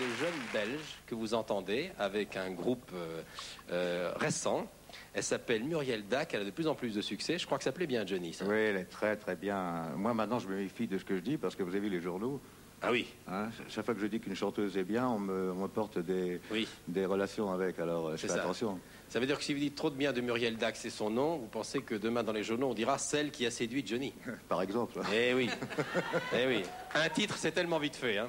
une jeune Belge que vous entendez avec un groupe euh, euh, récent. Elle s'appelle Muriel Dac, elle a de plus en plus de succès. Je crois que ça plaît bien Johnny. ça. Oui, elle est très très bien. Moi maintenant je me méfie de ce que je dis parce que vous avez vu les journaux. Ah oui, hein. Chaque fois que je dis qu'une chanteuse est bien, on me, on me porte des, oui. des relations avec. Alors euh, je fais ça. attention. Ça veut dire que si vous dites trop de bien de Muriel Dac, c'est son nom, vous pensez que demain dans les journaux on dira celle qui a séduit Johnny. Par exemple. Eh oui, eh oui. Un titre, c'est tellement vite fait. Hein.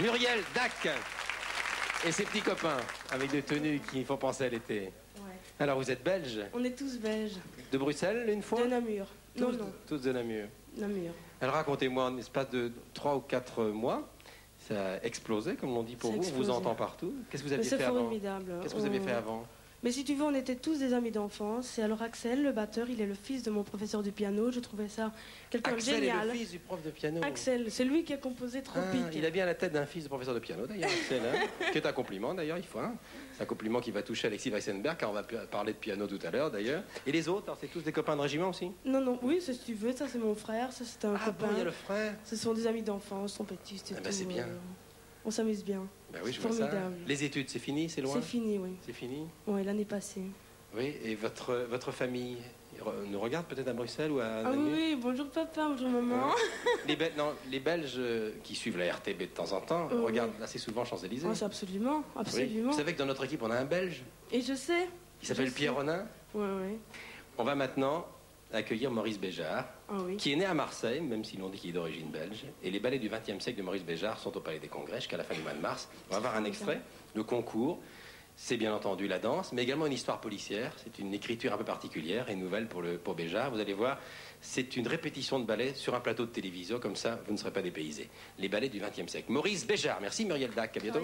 Muriel Dac et ses petits copains avec des tenues qui font penser à l'été. Alors vous êtes belge On est tous belges. De Bruxelles une fois? De Namur. Non, tous, non, tous de Namur. Namur. Alors racontez-moi, en espace de 3 ou 4 mois, ça a explosé, comme l'on dit pour vous, on vous entend partout. Qu'est-ce que vous aviez C'est fait avant? Qu'est-ce que vous aviez On- fait avant? Mais si tu veux, on était tous des amis d'enfance. Et alors Axel, le batteur, il est le fils de mon professeur de piano. Je trouvais ça quelqu'un de Axel génial. est le fils du prof de piano. Axel, c'est lui qui a composé Ah, Tropique. il a bien la tête d'un fils de professeur de piano, d'ailleurs, Axel. hein, qui est un compliment, d'ailleurs, il faut. hein. C'est un compliment qui va toucher Alexis Weissenberg, car on va parler de piano tout à l'heure, d'ailleurs. Et les autres, alors, c'est tous des copains de régiment aussi? Non, non, oui, c'est si tu veux. Ça, c'est mon frère. Ça, c'est un Ah bon, copain. il y a le frère? Ce sont des amis d'enfance, trompettistes et Ah bah, c'est bien. euh, On s'amuse bien. Ben oui, je vois ça. Formidable. Les études, c'est fini, c'est loin C'est fini, oui. C'est fini Oui, l'année passée. Oui, et votre, votre famille nous regarde peut-être à Bruxelles ou à Ah Namur oui, oui, bonjour papa, bonjour maman. les, Bel- non, les Belges euh, qui suivent la RTB de temps en temps regardent assez souvent Champs-Élysées. Oh, absolument, Oui. absolument. Vous savez que dans notre équipe, on a un Belge Et je sais. qui s'appelle. Pierre Ronin. Oui, oui. On va maintenant accueillir Maurice Béjart, oui. qui est né à Marseille, même si l'on dit qu'il est d'origine belge. Et les ballets du XXe siècle de Maurice Béjart sont au Palais des Congrès jusqu'à la fin du mois de mars. On va voir un extrait, le concours. C'est bien entendu la danse, mais également une histoire policière. C'est une écriture un peu particulière et nouvelle pour, le, pour Béjart. Vous allez voir, c'est une répétition de ballet sur un plateau de télévision, comme ça vous ne serez pas dépaysé. Les ballets du XXe siècle. Maurice Béjart, merci Muriel Dac, à bientôt.